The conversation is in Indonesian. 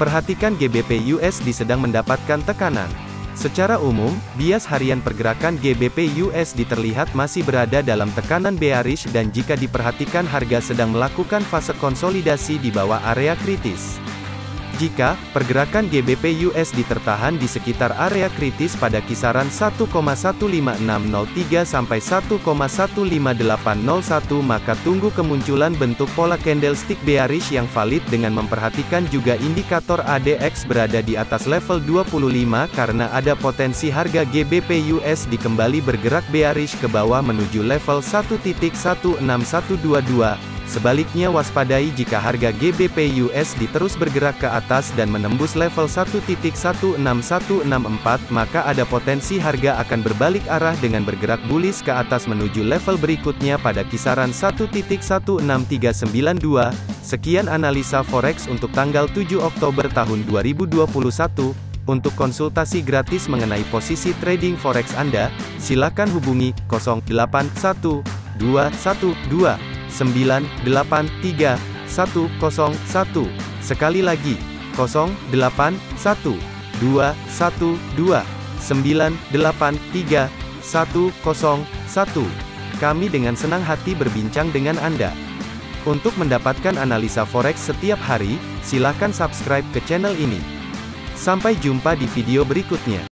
Perhatikan GBP USD sedang mendapatkan tekanan. Secara umum, bias harian pergerakan GBP USD terlihat masih berada dalam tekanan bearish dan jika diperhatikan harga sedang melakukan fase konsolidasi di bawah area kritis. Jika pergerakan GBP USD tertahan di sekitar area kritis pada kisaran 1,15603 sampai 1,15801 maka tunggu kemunculan bentuk pola candlestick bearish yang valid dengan memperhatikan juga indikator ADX berada di atas level 25 karena ada potensi harga GBP USD kembali bergerak bearish ke bawah menuju level 1.16122 Sebaliknya waspadai jika harga GBP USD terus bergerak ke atas dan menembus level 1.16164 maka ada potensi harga akan berbalik arah dengan bergerak bullish ke atas menuju level berikutnya pada kisaran 1.16392. Sekian analisa forex untuk tanggal 7 Oktober tahun 2021. Untuk konsultasi gratis mengenai posisi trading forex Anda, silakan hubungi 081212 983 101. Sekali lagi, 081 212 983 101. Kami dengan senang hati berbincang dengan Anda. Untuk mendapatkan analisa forex setiap hari, silakan subscribe ke channel ini. Sampai jumpa di video berikutnya.